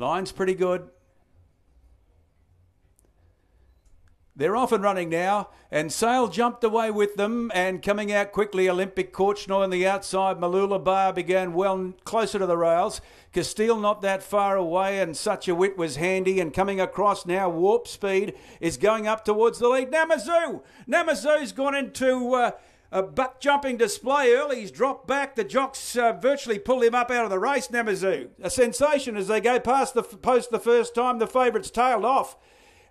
Line's pretty good. They're off and running now, and Sale jumped away with them, and coming out quickly, Olympic Korchnoi on the outside. Malula Bar began well closer to the rails. Castile not that far away, and such a wit was handy. And coming across now, Warp Speed is going up towards the lead. Namazoo! Namazoo's gone into. Uh, a buck jumping display early. He's dropped back. The jocks uh, virtually pull him up out of the race, Namazoo. A sensation as they go past the post the first time. The favourites tailed off.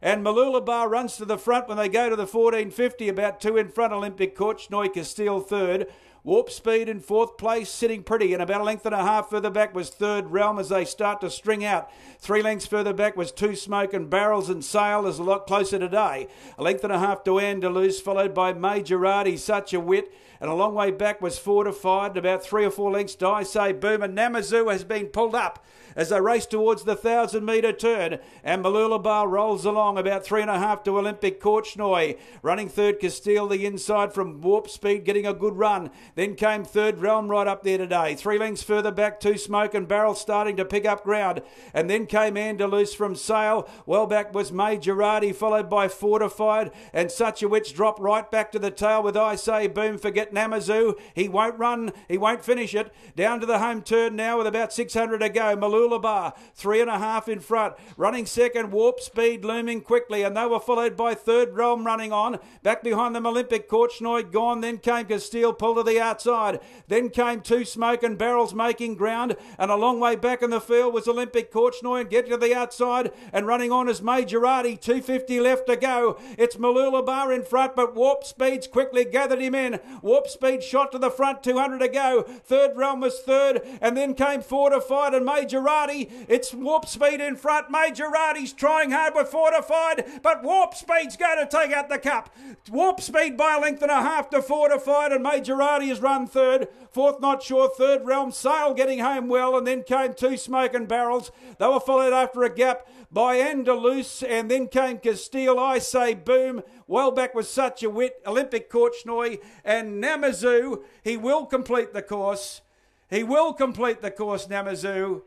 And Malula Bar runs to the front when they go to the 1450, about two in front. Olympic Korchnoi Castile third. Warp Speed in fourth place, sitting pretty, and about a length and a half further back was Third Realm as they start to string out. Three lengths further back was Two Smoke and Barrels and Sail is a lot closer today. A length and a half to Andalus, followed by Majorati, such a wit. And a long way back was Fortified, and about three or four lengths to I Say Boom. And Namazoo has been pulled up as they race towards the thousand metre turn. And Malula Bar rolls along about three and a half to Olympic Korchnoi. Running third, Castile the inside from Warp Speed, getting a good run. Then came third Realm right up there today. Three lengths further back, two Smoke and Barrel starting to pick up ground. And then came Andalus from Sale. Well back was Majorati, followed by Fortified. And Such a Witch dropped right back to the tail with I Say Boom. Forget Namazu. He won't run. He won't finish it. Down to the home turn now with about 600 to go. Malula Bar, three and a half in front. Running second, Warp Speed looming quickly. And they were followed by third Realm running on. Back behind them, Olympic Korchnoi gone. Then came Castile, pulled to the outside. Then came two smoke and barrels making ground, and a long way back in the field was Olympic Korchnoi and get to the outside and running on as Majorati. 250 left to go. It's Malula Bar in front, but Warp Speed's quickly gathered him in. Warp Speed shot to the front, 200 to go. Third Realm was third, and then came Fortified and Majorati. It's Warp Speed in front. Majorati's trying hard with Fortified, but Warp Speed's going to take out the cup. Warp Speed by a length and a half to Fortified, and Majorati has run third. Fourth, not sure. Third, Realm Sail getting home well. And then came two smoking barrels. They were followed after a gap by Andalus. And then came Castile. I say boom. Well back was such a wit. Olympic Korchnoi and Namazu. He will complete the course. He will complete the course, Namazu.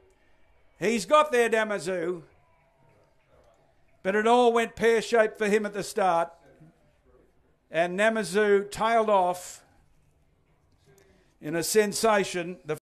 He's got there, Namazu. But it all went pear shaped for him at the start. And Namazu tailed off in a sensation. The